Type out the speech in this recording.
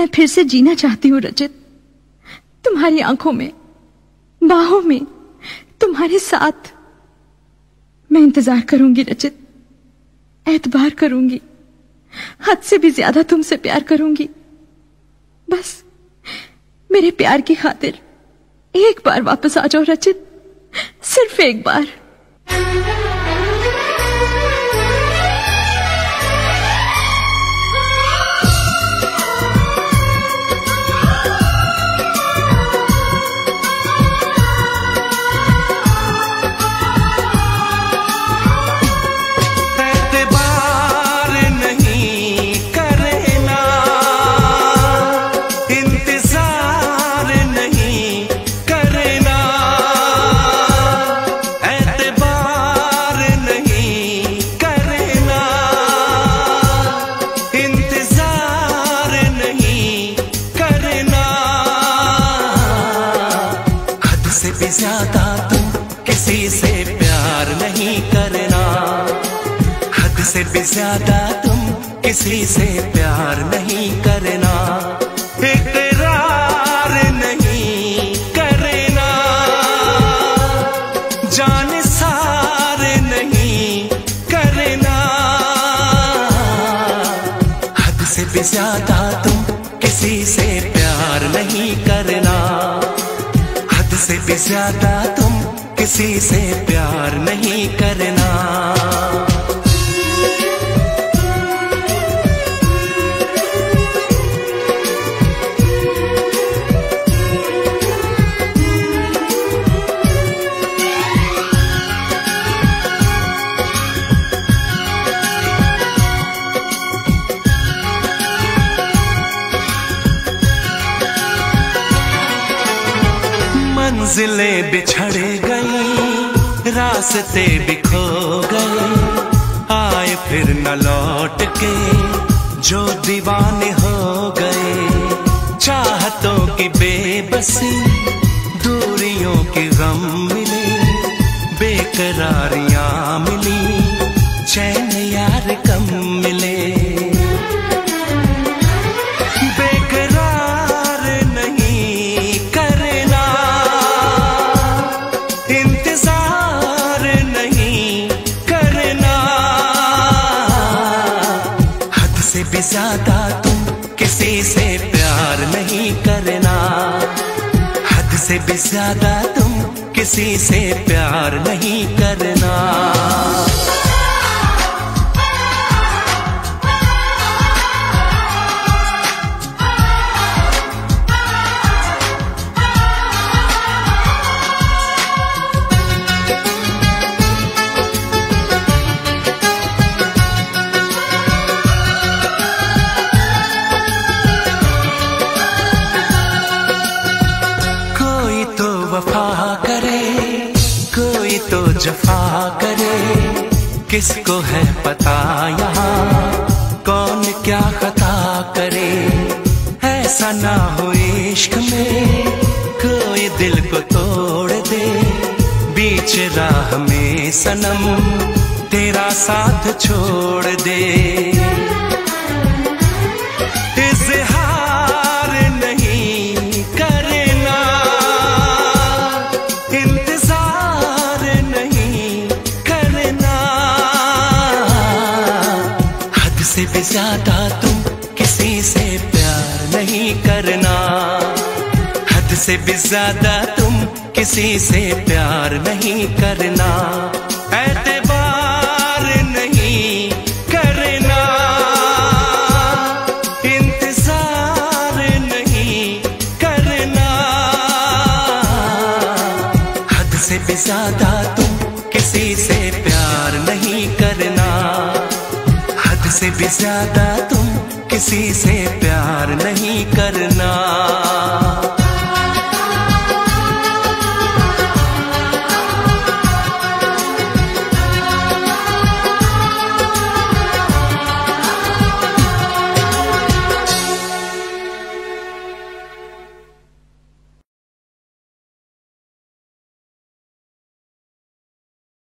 मैं फिर से जीना चाहती हूँ रचित तुम्हारी आँखों में, बाहों में, तुम्हारे साथ मैं इंतज़ार करूँगी रचित एतबार करूँगी। हद से भी ज़्यादा तुमसे प्यार करूँगी। बस, मेरे प्यार की खातिर एक बार वापस आ जाओ रचित सिर्फ़ एक बार। ज़्यादा तुम किसी से प्यार नहीं करना। हद से भी ज़्यादा तुम किसी से प्यार नहीं करना। करना। जान नहीं करना। हद से भी ज़्यादा तुम किसी से प्यार नहीं करना। हद से भी ज़्यादा तुम किसी से प्यार नहीं करना। मंजिलें बिछड़ गई रास्ते बिखो गए। आए फिर न लौट के, जो दीवाने हो गए। चाहतों की बेबसी, दूरियों के गम मिले, बेकरारियाँ मिली। ज़्यादा तुम किसी से प्यार नहीं करना। हद से भी ज़्यादा तुम किसी से प्यार नहीं करना। जफा करे, किसको है पता यहाँ? कौन क्या खता करे? ऐसा ना हो इश्क में, कोई दिल को तोड़ दे। बीच राह में सनम, तेरा साथ छोड़ दे। ज़्यादा तुम किसी से प्यार नहीं करना। हद से भी ज़्यादा तुम किसी से प्यार नहीं करना। एतबार नहीं करना। इंतज़ार नहीं करना। हद से भी ज़्यादा तुम किसी से प्यार हमसे भी ज़्यादा तुम किसी से प्यार नहीं करना।